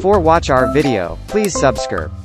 Before watch our video, please subscribe.